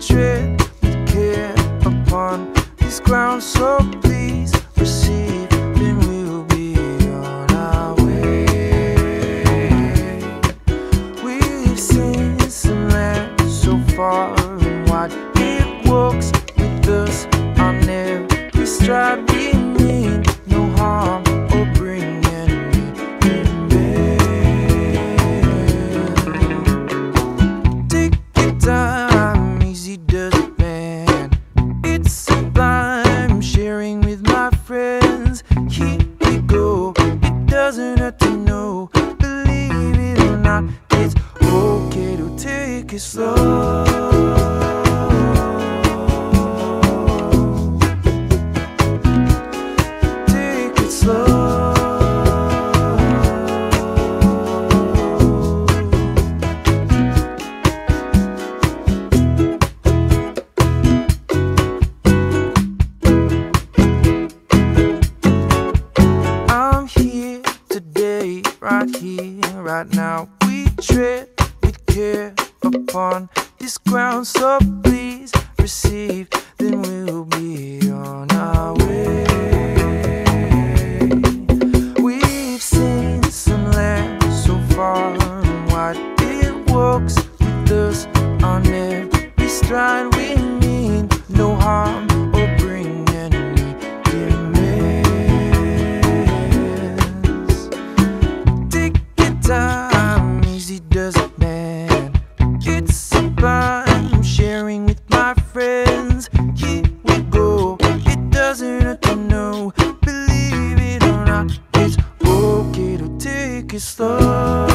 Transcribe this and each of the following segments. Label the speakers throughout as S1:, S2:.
S1: tread with care upon these grounds so right here, right now. We tread care upon this ground, so please receive, then we'll be on our way. We've seen some land so far and wide, it walks with us on every stride. We mean no harm. doesn't hurt to know. Believe it or not, it's okay to take it slow.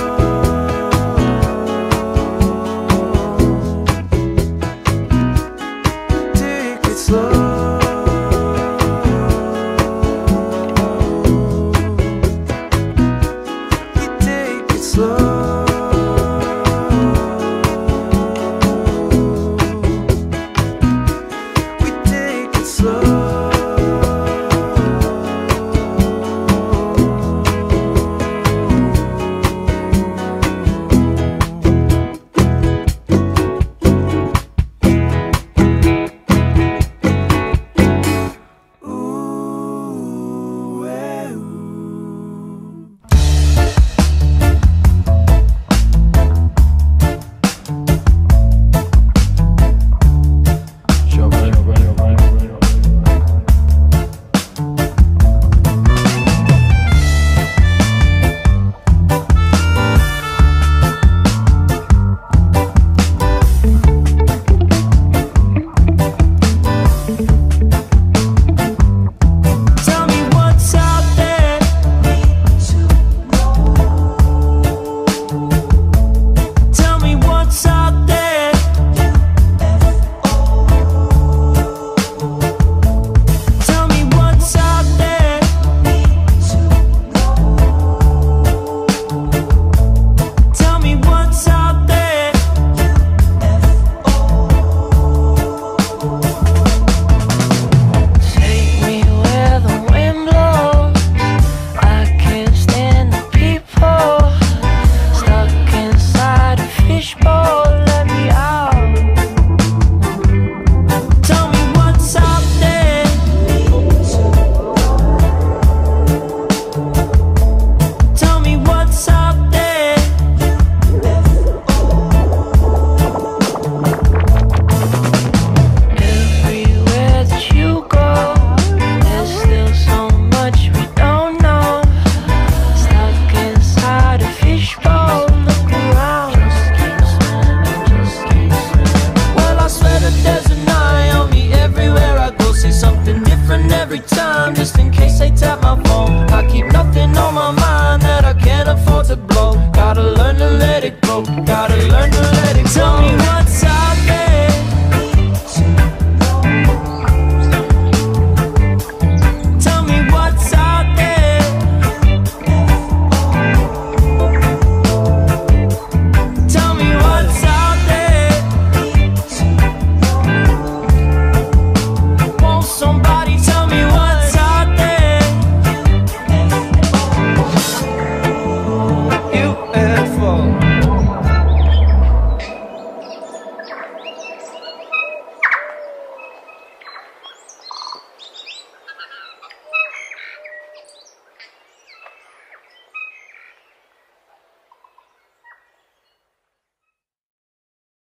S2: in case they tap my phone. I keep nothing on my mind that I can't afford to blow. Gotta learn to let it go. Gotta learn to let it go. Tell me what's up.